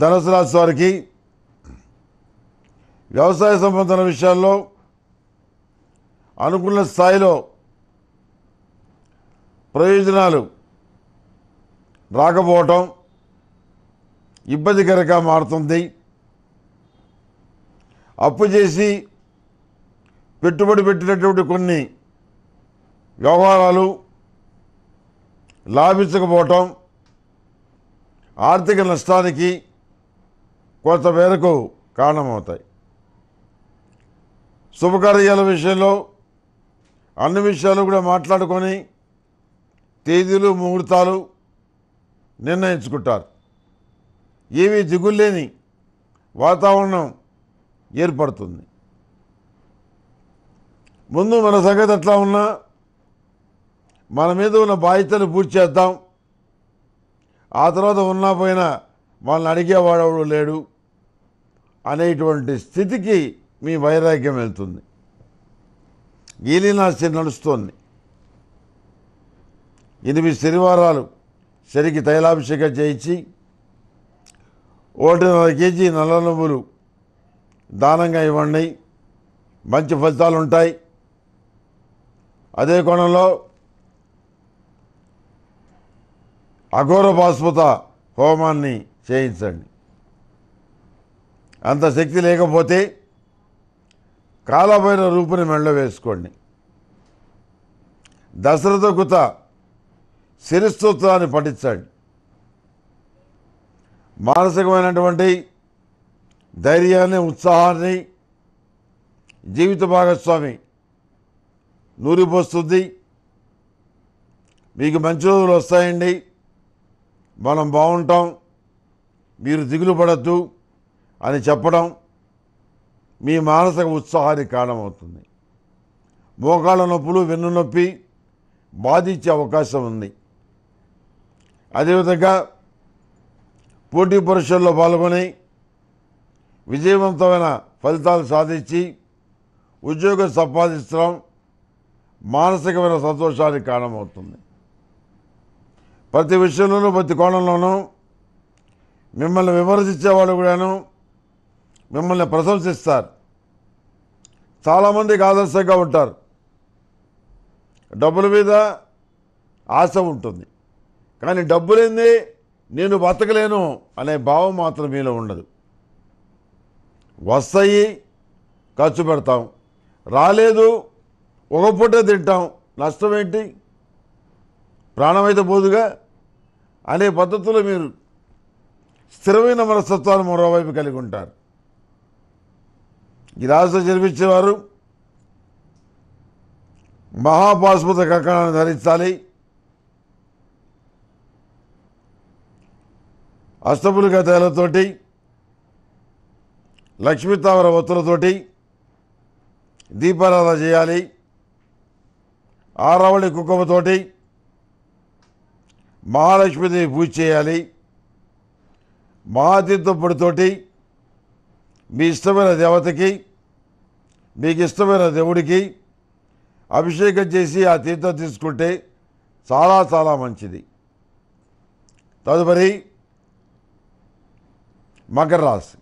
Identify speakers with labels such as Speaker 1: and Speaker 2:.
Speaker 1: ధనుసు రాశి వారికి వ్యవసాయ సంబంధమైన విషయాల్లో అనుకున్న స్థాయిలో ప్రయోజనాలు రాకపోవటం ఇబ్బందికరంగా మారుతుంది. అప్పు చేసి పెట్టుబడి పెట్టినటువంటి కొన్ని వ్యవహారాలు లాభించకపోవటం ఆర్థిక నష్టానికి కొంతమేరకు కారణమవుతాయి. శుభకార్యాల విషయంలో అన్ని విషయాలు కూడా మాట్లాడుకొని తేదీలు ముహూర్తాలు నిర్ణయించుకుంటారు. ఏమీ దిగుల్లేని వాతావరణం ఏర్పడుతుంది. ముందు మన సంగతి ఎట్లా ఉన్నా మన మీద ఉన్న బాధ్యతలు పూర్తి చేద్దాం. ఆ తర్వాత ఉన్నా పోయినా వాళ్ళని అడిగేవాడెవడు లేడు అనేటువంటి స్థితికి మీ వైరాగ్యం వెళ్తుంది. గీలినాస్తి నడుస్తోంది. ఎనిమిది శనివారాలు శరికి తైలాభిషేకం చేయించి ఒకటిన్నర కేజీ నల్ల నువ్వులు దానంగా ఇవ్వండి. మంచి ఫలితాలు ఉంటాయి. అదే కోణంలో అఘోర బాస్మత హోమాన్ని చేయించండి. అంత శక్తి లేకపోతే కాలమైన రూపుని మెళ్ళ వేసుకోండి. దశరథ కుత శిరస్తోత్రాన్ని పఠించండి. మానసికమైనటువంటి ధైర్యాన్ని ఉత్సాహాన్ని జీవిత భాగస్వామి నూరిపోస్తుంది. మీకు మంచి రోజులు వస్తాయండి. మనం బాగుంటాం. మీరు దిగులు పడద్దు అని చెప్పడం మీ మానసిక ఉత్సాహానికి కారణమవుతుంది. మోకాళ్ళ నొప్పులు వెన్ను నొప్పి బాధించే అవకాశం ఉంది. అదేవిధంగా పోటీ పరీక్షల్లో పాల్గొని విజయవంతమైన ఫలితాలు సాధించి ఉద్యోగం సంపాదించడం మానసికమైన సంతోషానికి కారణమవుతుంది. ప్రతి విషయంలోనూ ప్రతి కోణంలోనూ మిమ్మల్ని విమర్శించేవాళ్ళు కూడాను మిమ్మల్ని ప్రశంసిస్తారు. చాలామందికి ఆదర్శంగా ఉంటారు. డబ్బుల మీద ఆశ ఉంటుంది. కానీ డబ్బులేంది నేను బతకలేను అనే భావం మాత్రం మీలో ఉండదు. వస్తాయి ఖర్చు పెడతాం. రాలేదు ఒక పూటే తింటాం. నష్టం ఏంటి? ప్రాణమైతే పోదుగా? అనే పద్ధతిలో మీరు స్థిరమైన మనస్తత్వాన్ని మరోవైపు కలిగి ఉంటారు. ఈ రాశిలో జన్మించేవారు మహాపాశుపత కంకణాన్ని ధరించాలి. అష్టపులిక తేలతోటి లక్ష్మీతావర ఒత్తులతోటి దీపారాధన చేయాలి. ఆరావళి కుక్కమతోటి మహాలక్ష్మీదేవి పూజ చేయాలి. మహాతీర్థం మీ ఇష్టమైన దేవతకి మీకు ఇష్టమైన దేవుడికి అభిషేకం చేసి ఆ తీర్థం తీసుకుంటే చాలా చాలా మంచిది. తదుపరి మకర రాశి.